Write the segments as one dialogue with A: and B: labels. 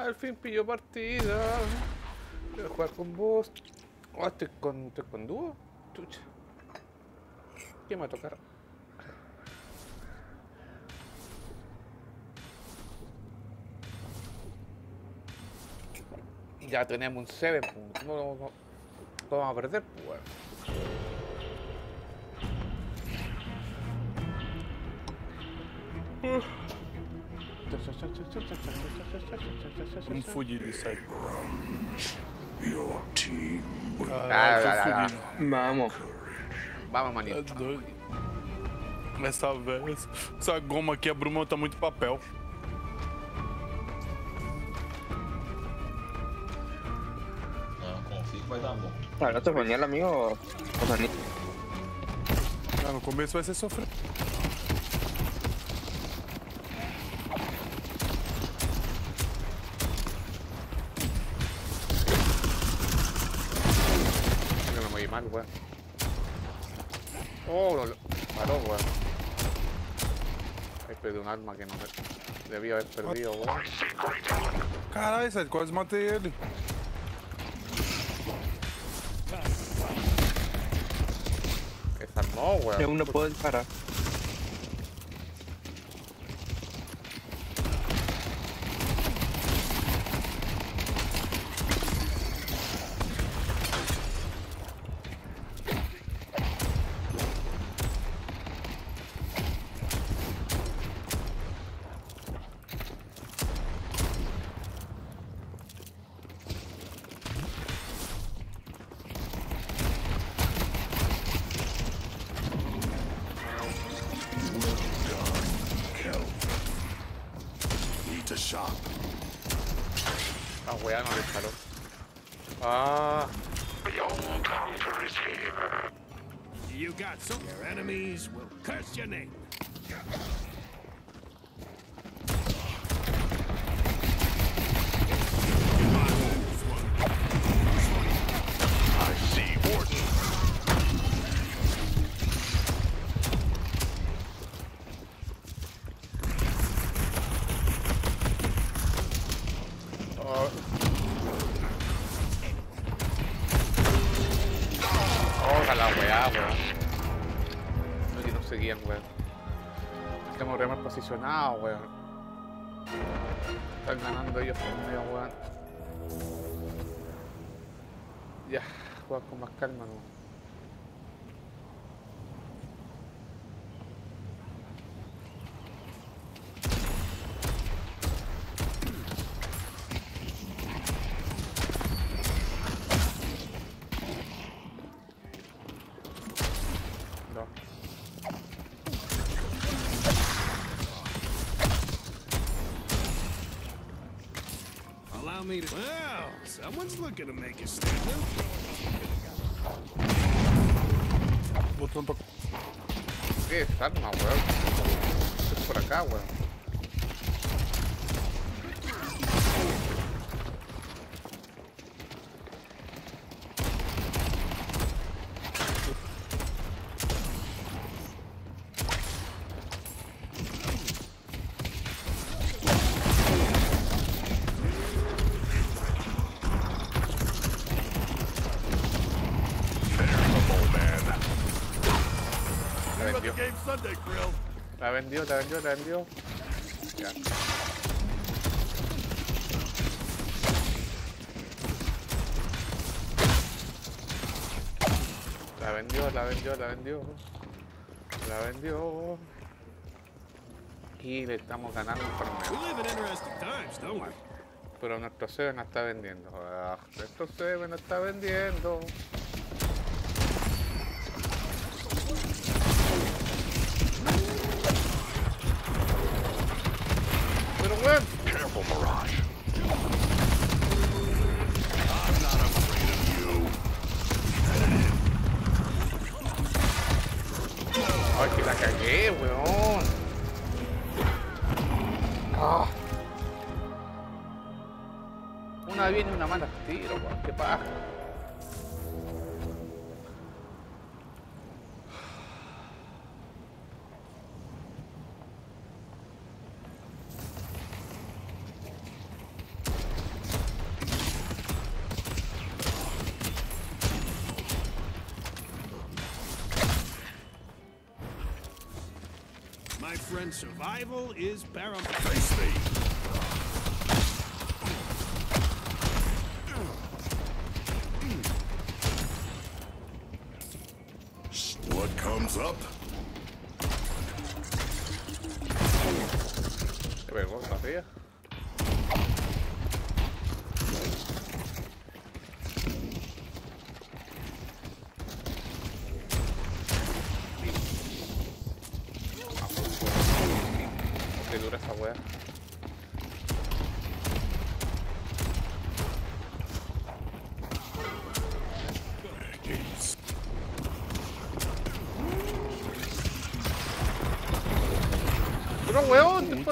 A: Al fin pillo partida. Voy a jugar con vos. Oh, estoy con, estoy con dúo. Chucha. ¿Qué me va a tocar? Ya tenemos un 7, pues. no, no, no, no vamos a perder, pues. weón.
B: Vamos fugir disso aí.
C: Your team will
A: Ah.
D: Vamos.
A: Vamos,
B: Tá
A: manito.
B: doido. Essa velha. Essa goma aqui, a Bruma tá muito papel.
E: Não, confia que vai dar bom.
D: Ah, ¿no te ponía Osaní?
B: Ah, no começo vai ser sofrer.
A: arma que no debía haber perdido, weón.
B: Caray, se acercó
A: mate él.
D: Desarmó,
A: weón.
D: Que uno puede disparar.
A: lesionado, weón. Están ganando ellos conmigo, weón. Ya, jugar con más calma, no.
F: To make a statement.
B: Botão pra.
A: ¿Qué es arma, weón? Es por acá, weón. Vendió, la vendió, la vendió. Ya. La vendió, la vendió, la vendió. La vendió. Y le estamos ganando un torneo. Pero nuestro CB no está vendiendo. Ah, nuestro CB no está vendiendo.
F: Friend's survival is paramount.
C: Face me. What comes up?
A: Qué vergüenza, tía. Qué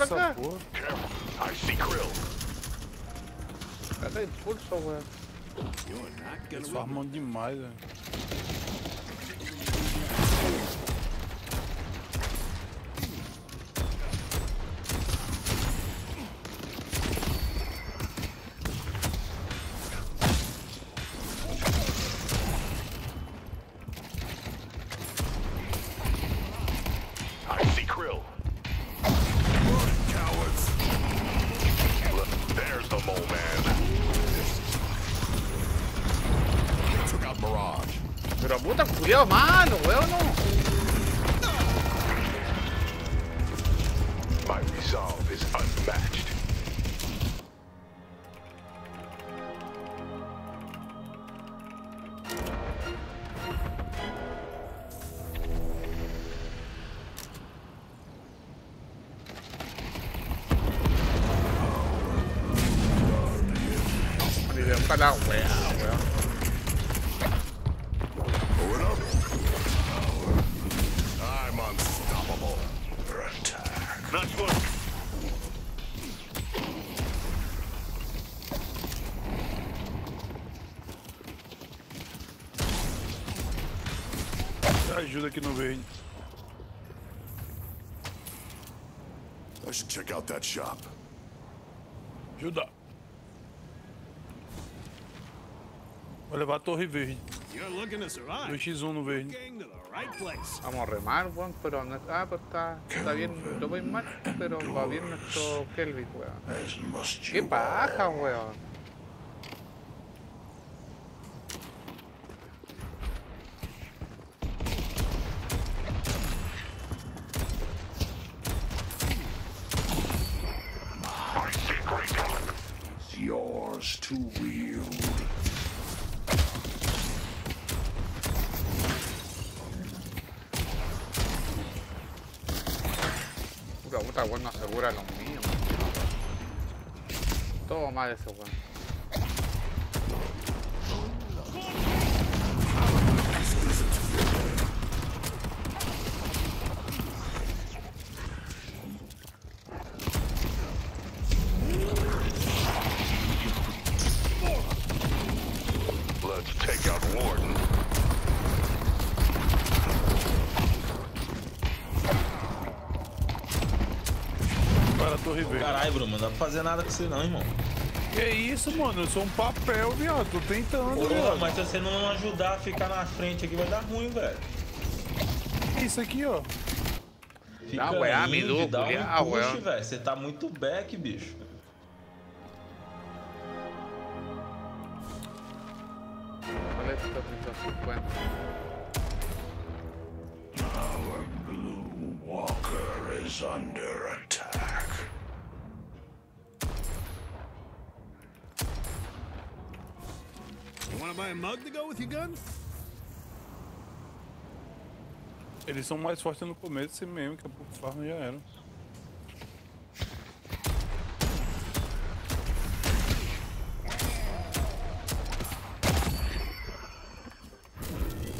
B: porra.
C: See Krill.
A: Cadê
F: not gonna
B: Eles farmam demais, velho.
A: Puta culiao malo, weón, no.
C: My resolve is unmatched
A: para wea, weón.
C: Going up. I'm unstoppable. For attack. Nice one.
B: Ajuda aqui no verde.
C: I should check out that shop.
B: Ajuda. Vou levar a torre verde.
F: Survive.
B: 2x1 no verde.
A: Vamos a remar, weón, pero no, ah, pues está, está bien, lo voy mal, pero va bien nuestro Kelvin, weón. Qué paja, weón. cura lo mío. Todo mal eso, weón.
E: Fazer nada com você não, irmão.
B: Que isso, mano? Eu sou um papel, viado. Tô tentando,
E: Porra,
B: viado.
E: mas se você não ajudar a ficar na frente aqui, vai dar ruim, velho.
B: Isso aqui, ó.
E: Fica
A: Dá ué,
E: indo,
A: amigo,
E: dá um push,
A: weón.
E: velho. Você tá muito back, bicho.
F: Go with your gun?
B: Eles são mais fortes no começo, mesmo, que a pouco farm já era.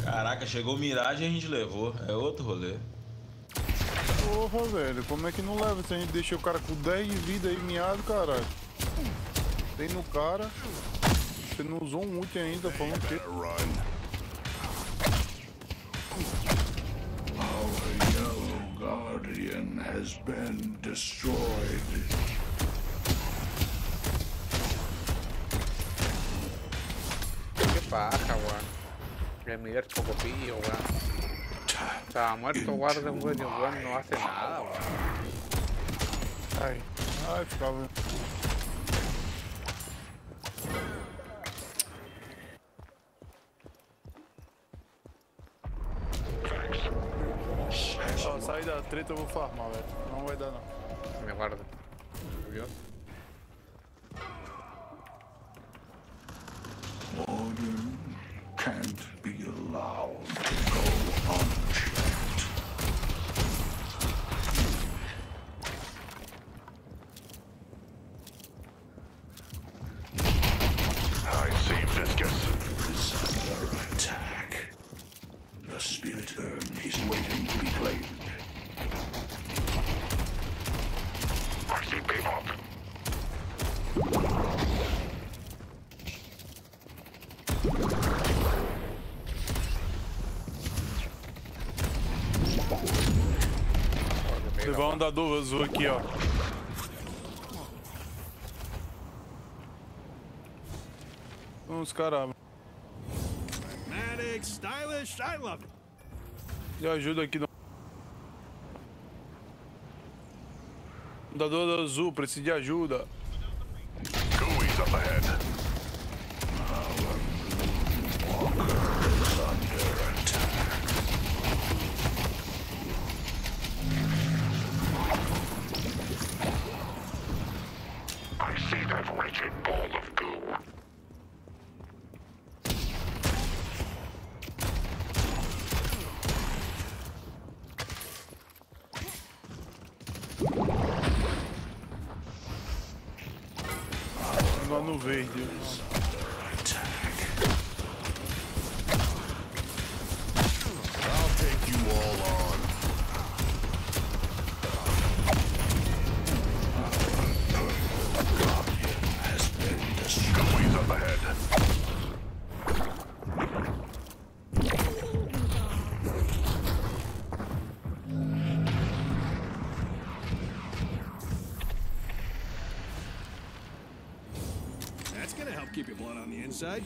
E: Caraca, chegou o Mirage e a gente levou. É outro rolê.
B: Porra, velho, como é que não leva se a gente deixa o cara com 10 de vida aí miado, caralho? Tem no cara. Você não usou um ult ainda, falando que.
C: Our yellow guardian has been destroyed.
A: Qué paja, weón. El Miguel Chocopillo, weón. Estaba muerto, guarden, weón, weón no hace nada, weón.
B: Ai, ai, ficava. Treta eu vou farmar, velho. Não vai dar não.
A: Me aguarda. Viu?
C: Order can't be allowed to go unchecked. I see Viscus. Is under attack. The spirit urn is waiting to be claimed. I see Bebop.
B: Andador azul aqui, ó. Uns caras.
F: Pragmatic, stylish, I love it.
B: De ajuda aqui. No... Andador azul, preciso de ajuda.
C: On
F: the inside.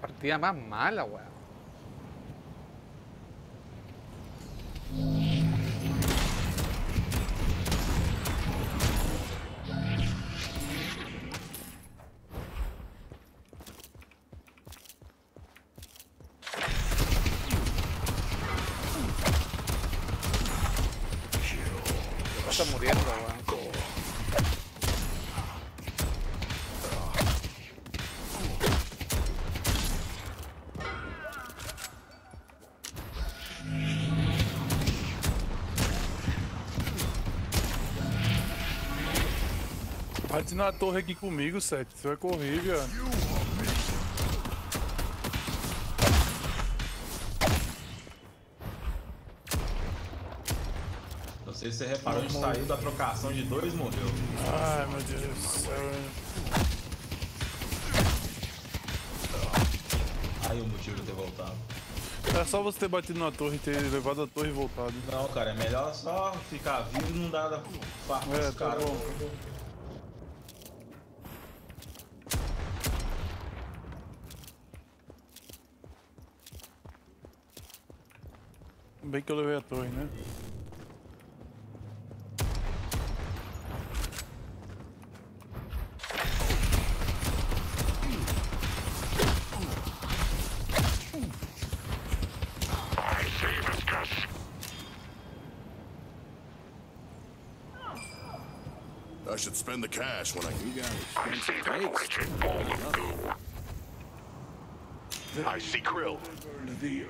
A: Partida más mala, weón.
B: Na torre aqui comigo, Sete. Você vai correr, viado.
E: Não sei se você reparou, a gente saiu da trocação de dois morreu.
B: Ai, meu Deus do céu.
E: Aí o motivo de ter voltado.
B: É só você ter batido na torre e ter levado a torre e voltado.
E: Não, cara, é melhor só ficar vivo e não dar farpa
B: É,
E: pros
B: tá
E: caras.
C: I should spend the cash when I
F: can. You
C: I see ball of goo. I see Krill. The.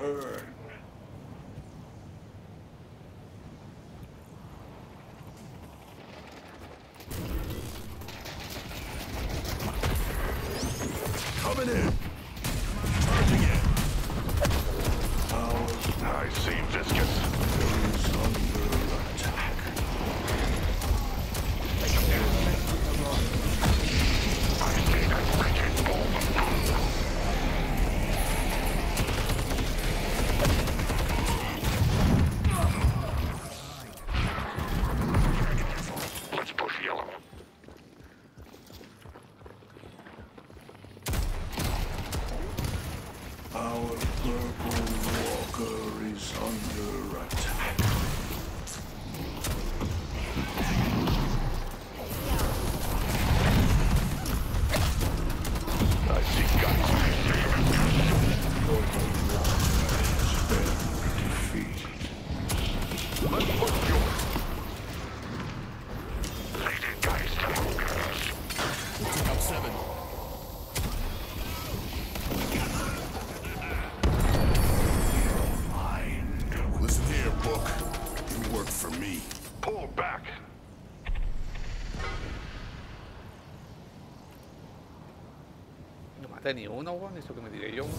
A: Ni uno, weón. Eso que me tiré yo, weón.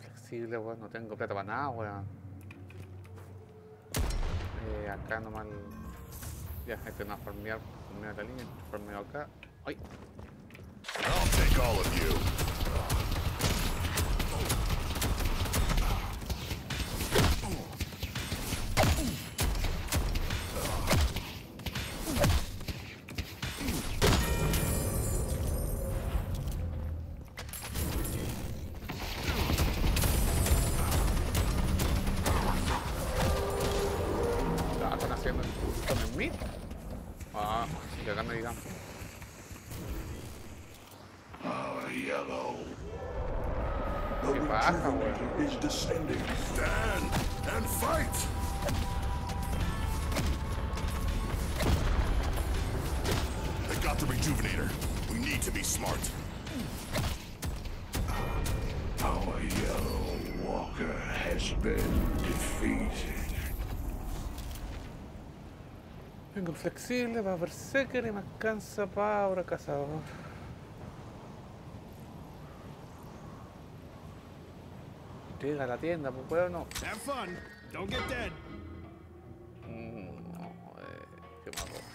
A: Flexible, weón. No tengo plata para nada, weón. Eh, acá nomás. el- Ya, este no a farmear. La línea. Farmeo acá.
C: Is descending. Stand and fight. They got the rejuvenator. We need to be smart. Our yellow walker has been defeated.
A: Vengo flexible para Berserker y me alcanza para ahora cazador. Llega a la tienda, pues weón, no.
F: Have fun. Don't get dead.
A: Mm, no, eh, qué malo.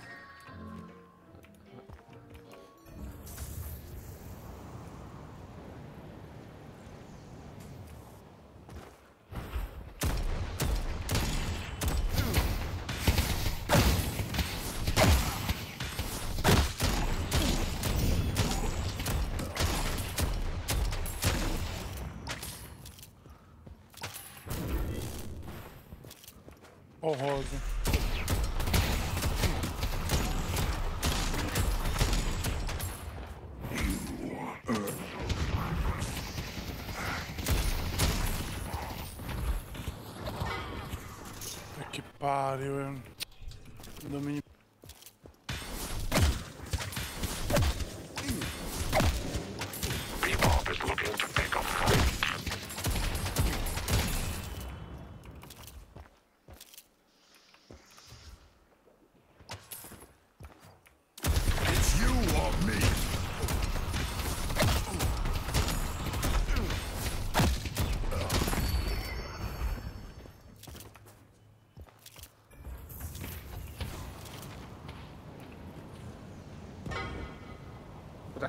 B: Horrosa. Puta Que pariu, hein? Domínio.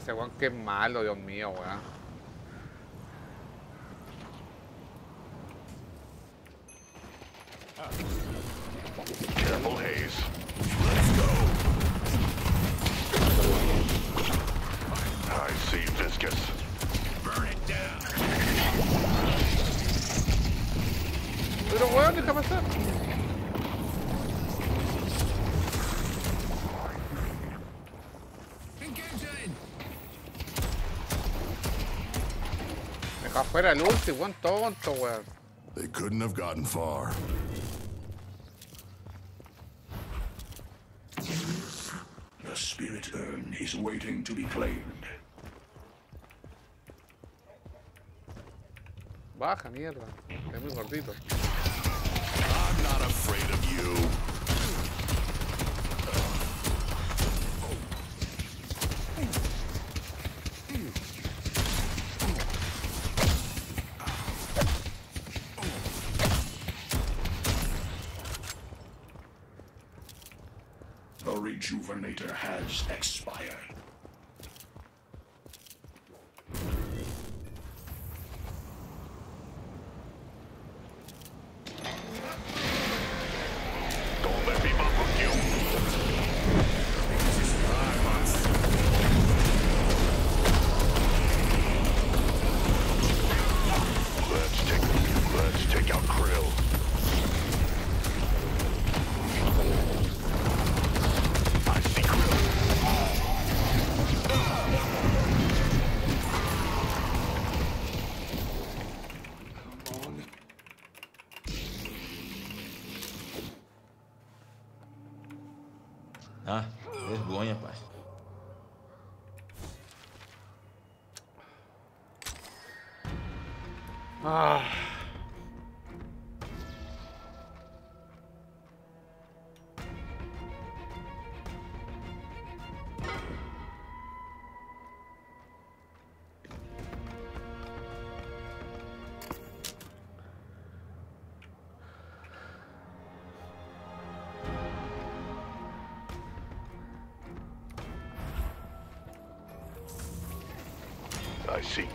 A: Ese weón, qué malo, Dios mío, weón. Afuera el ulti, weón, tonto, weón.
C: They couldn't have gotten far. The spirit urn is waiting to be claimed.
A: Baja, mierda. Es muy gordito.
C: I'm not afraid of you.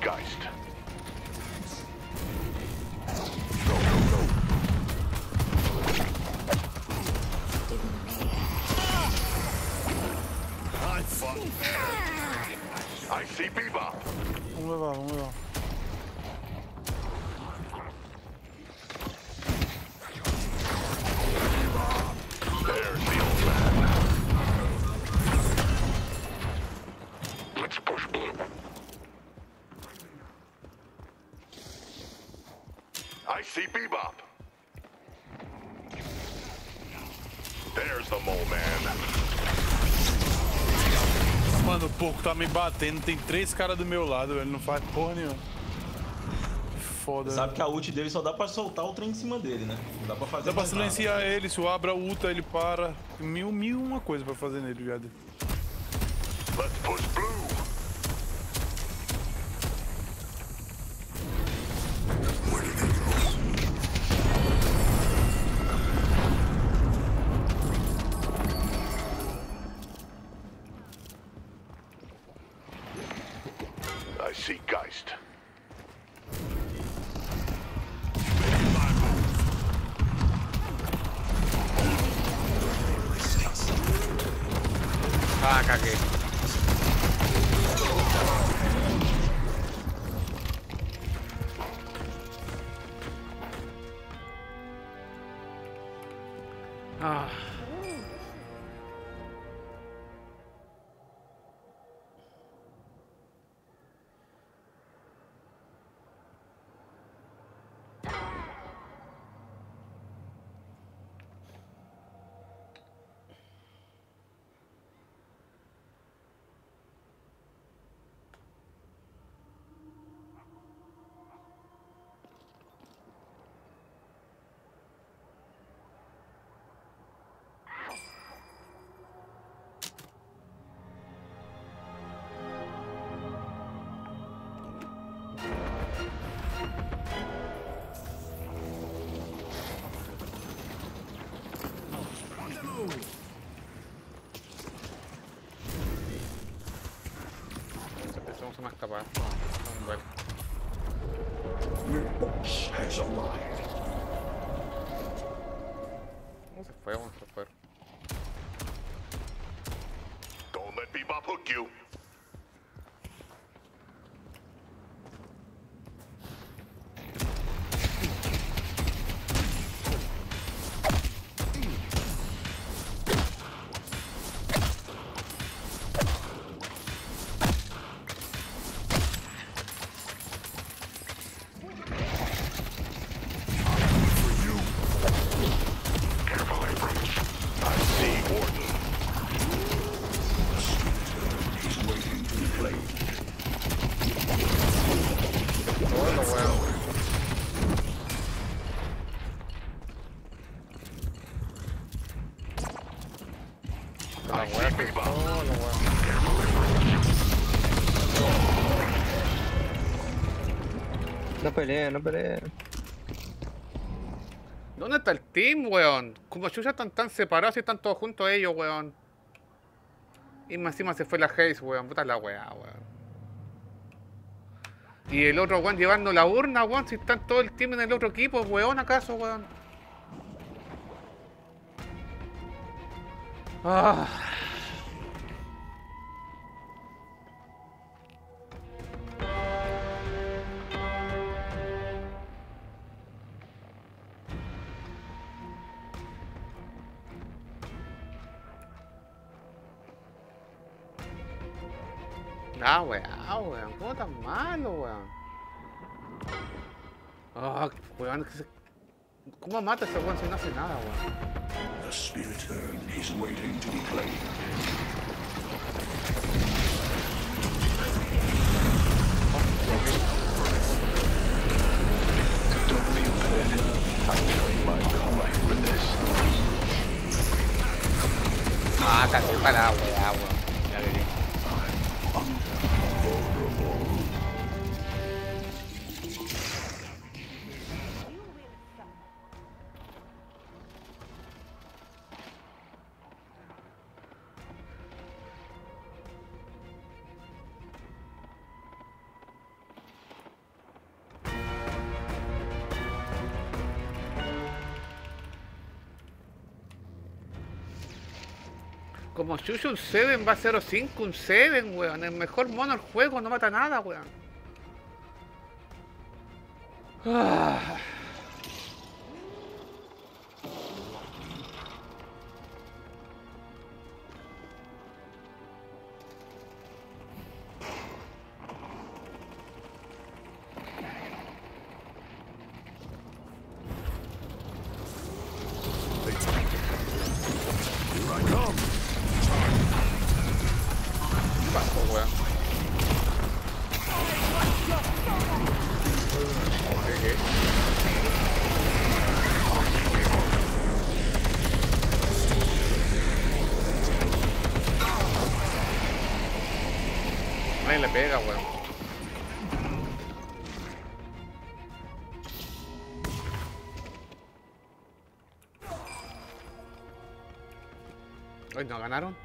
C: Geist.
B: Mano, o porco tá me batendo. Tem três caras do meu lado, velho. Não faz porra nenhuma. Foda.
E: Sabe que a ult dele só dá pra soltar o trem em cima dele, né? Não dá pra fazer
B: Dá pra
E: mais nada.
B: silenciar ele, se o Abra ulta, ele para. Tem Mil, mil uma coisa pra fazer nele, viado.
A: في مكتب عارف.
C: Your boss has arrived.
A: La.
D: No peleen, no peleen.
A: ¿Dónde está el team, weón? Como chucha están tan separados y están todos juntos ellos, weón. Y más encima se fue la Haze, weón. Puta la weá, weón. Y el otro weón llevando la urna, weón. Si están todo el team en el otro equipo, weón, acaso, weón. Ah. Ah, weón, weón. ¿Cómo tan malo, weón? Ah, weón. que se- ¿Cómo mata a ese weón si no hace nada, weón?
C: The spirit urn is waiting to be played. Don't feel bad. I'm doing my combat for this.
A: Ah, casi para weá, weón. Como Shushu un 7 va a 0-5, un 7, weón. El mejor mono del juego, no mata nada, weón. Ah. Hoy no ganaron.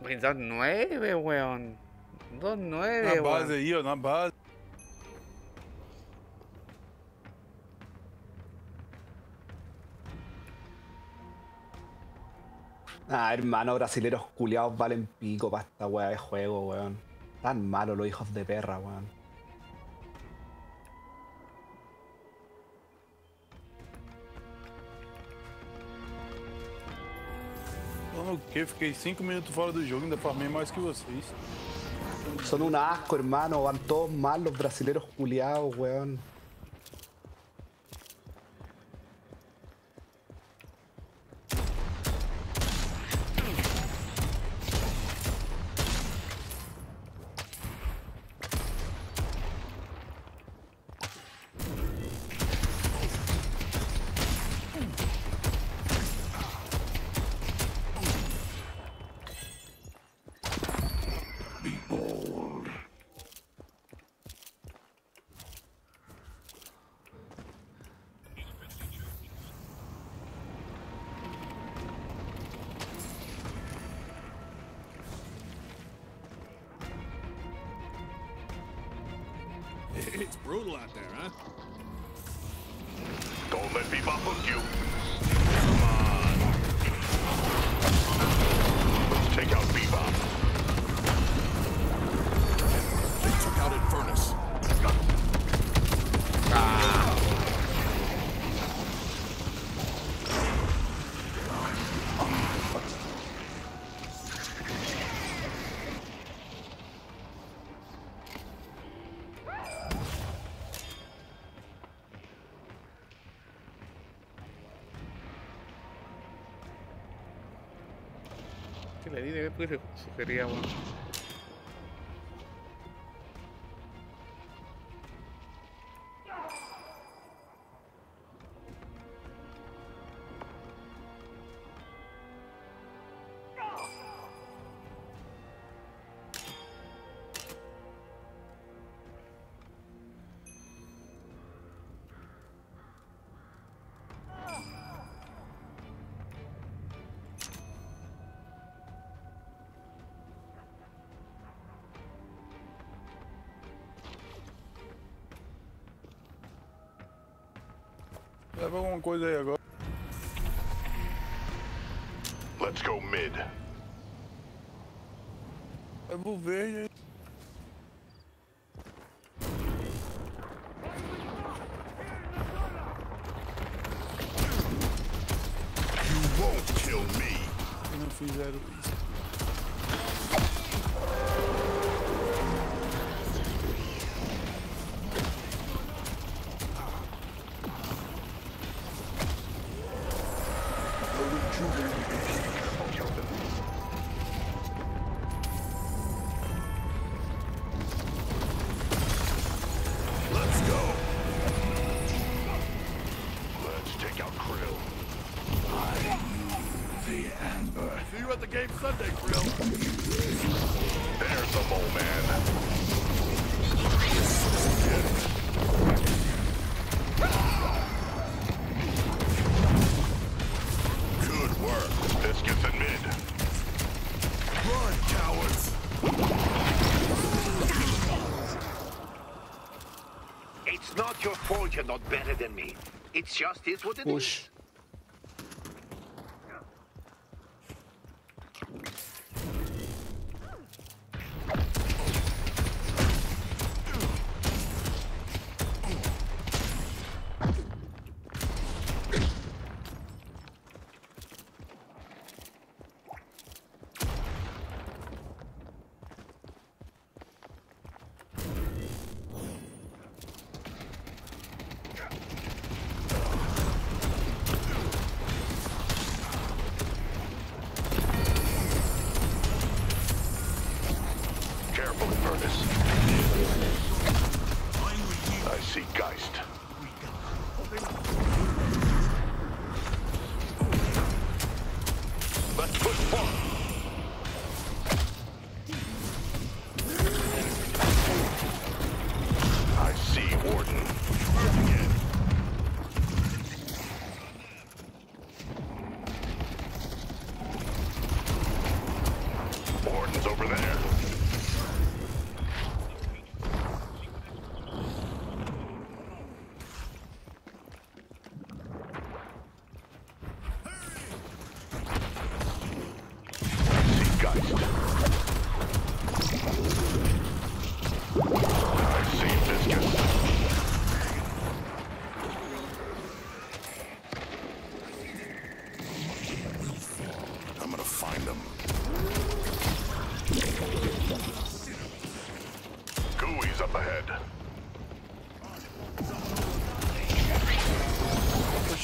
A: Pues, Güey, 2-9, weón. 2-9, weón.
B: Not yo.
G: Ah, hermano, brasileros culiados valen pico para esta weá de juego, weón. Tan malos los hijos de perra, weón.
B: Falando o quê? Fiquei 5 minutos fora do jogo, ainda farmei mais que vocês.
G: Son un asco, hermano. Van todos mal los brasileros culiados, weón.
H: It's brutal out there, huh?
F: Don't let me buff you.
A: Pues, nivel sugería uno.
C: Leva alguma coisa aí agora.
F: Let's go mid.
C: Leva o verde aí.
I: your fault you're not better than me. It's just is what it
J: Push.
C: is.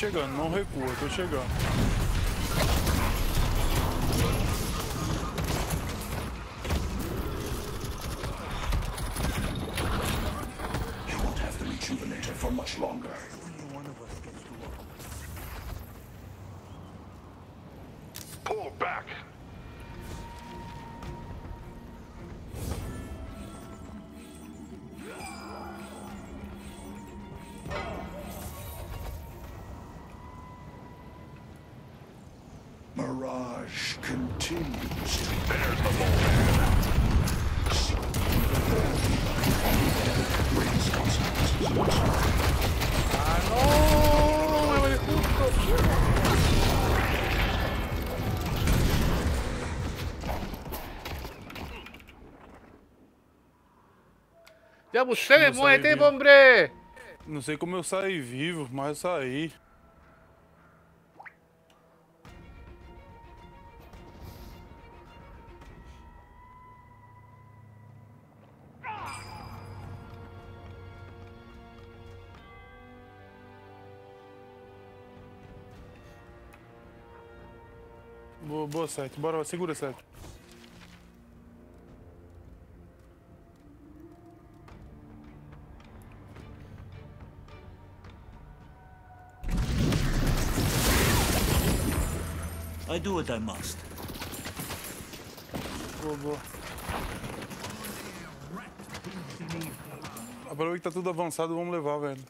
C: chegando, não recua, tô chegando.
A: ¡Ya, pues, se
B: No
A: muévete,
B: sabía.
A: hombre!
B: Não sei como eu saí vivo, mas eu saí. Boa, boa, Sete. Bora, segura, Sete.
K: I do what I must.
B: Boa, boa. Aproveita que tá tudo avançado, vamos levar, velho.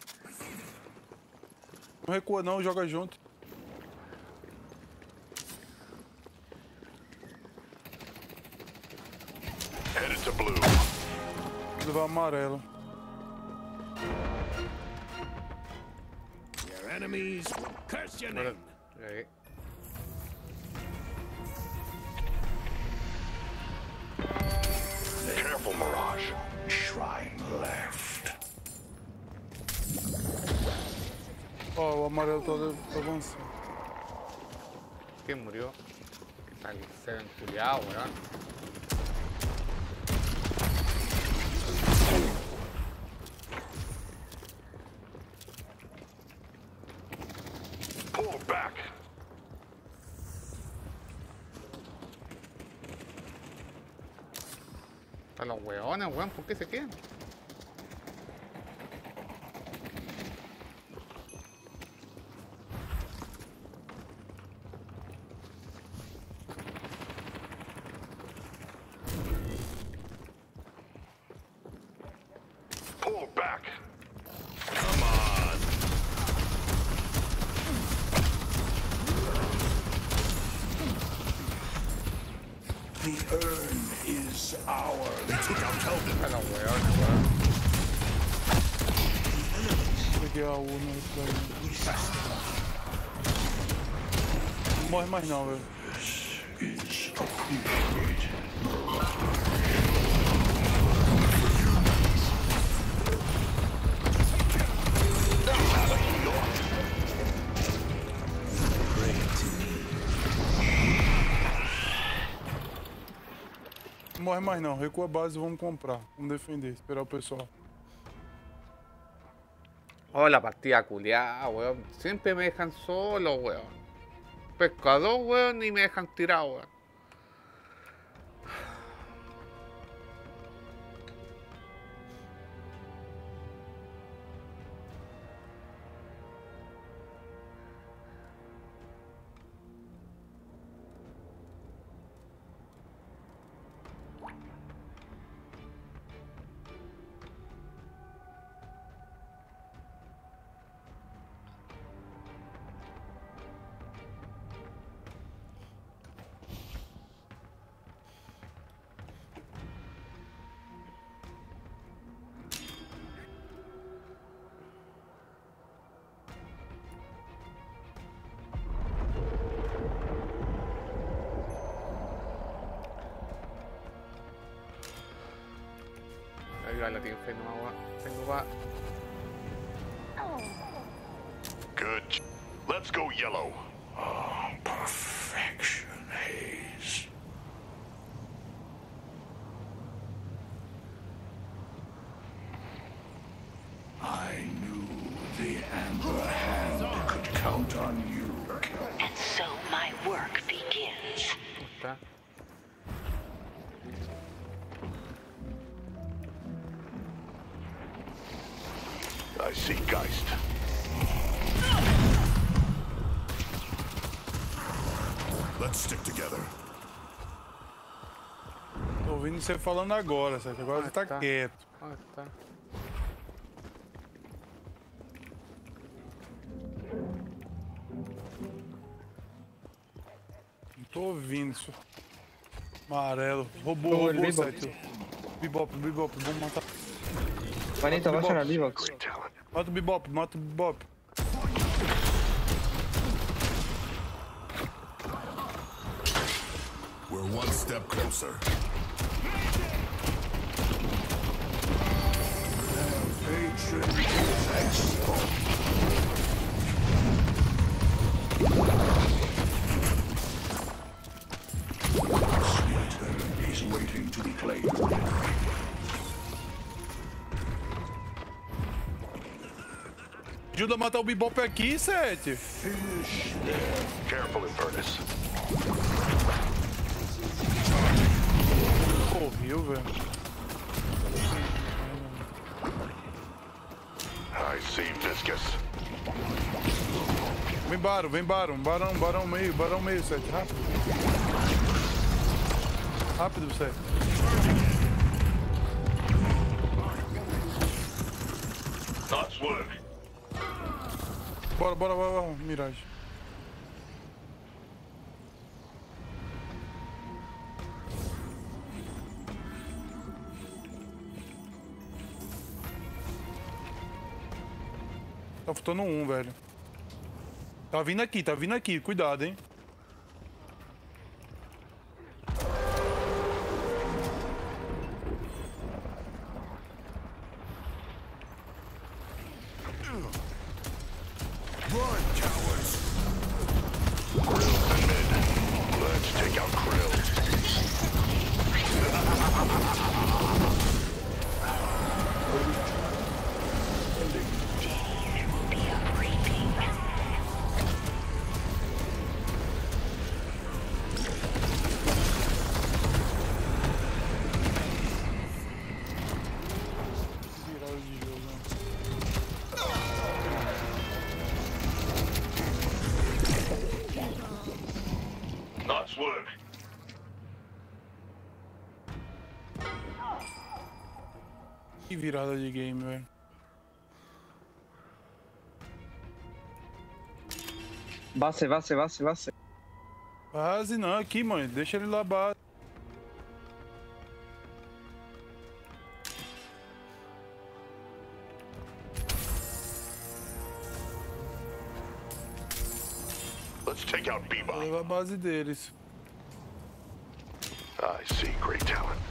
B: Não recua não, joga junto.
C: Headed to blue.
B: Levar amarelo.
F: Your enemies will curse your name.
B: Oh, o amarelo todo avanza.
A: ¿Quién murió? Se ven culiados, weón. Están los weones, weón, ¿por qué se quedan?
C: power. They took out Kelvin.
A: I know where
B: are Legal, não, isso daí. Morre mais não, velho. Morre mais não. Recua a base vamos comprar. Vamos defender, esperar o pessoal.
A: Oh, la partida culiao, weón. Siempre me dejan solo, weón. Pescador, weón, y me dejan tirado, weón.
C: Count on you,
L: And so my work begins.
A: ¿Dónde está?
C: I see Geist. Let's stick together.
B: Tô ouvindo você falando agora, Sete. Agora você tá ah,
A: tá.
B: quieto.
A: Ah, ¿Dónde está?
B: Tô ouvindo isso. Amarelo. Roubou, roubou, Sete. Bebop, Bebop, vamos matar.
D: Al vivo.
C: Great talent.
B: Mata o Bebop, mata o Bebop.
C: We're one step closer.
I: He's waiting to be claimed.
B: Ajuda a matar o Bebop aqui, Sete.
C: Careful, Infernus.
B: Correu, velho.
C: I see Viscus.
B: Vem Barão, vem Barão. Barão, Barão meio, Barão meio, Sete. Rápido. Rápido,
C: work.
B: Bora, bora, bora, bora. Mirage. Tá faltando um, velho. Tá vindo aqui, tá vindo aqui. Cuidado, hein. Virada de game, velho.
D: Base, base, base, base.
B: Base não, aqui, mãe. Deixa ele lá base.
C: Let's take out Bebop.
B: Leva a base deles.
C: I see great talent.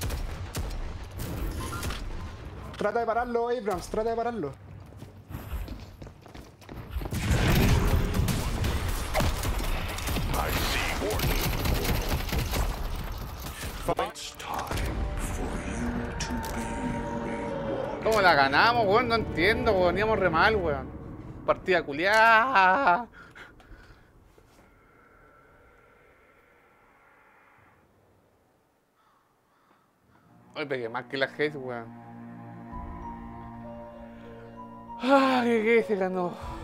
G: Trata de pararlo, Abrams, trata de pararlo.
A: ¿Cómo la ganamos, weón? No entiendo, weón. Íbamos re mal, weón. Partida culiada. Hoy pegué más que la Haze, weón. Ah, que, que se.